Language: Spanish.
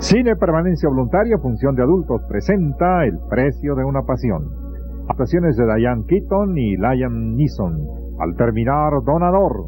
Cine Permanencia Voluntaria, función de adultos, presenta El precio de una pasión. Actuaciones de Diane Keaton y Liam Neeson. Al terminar, Donador.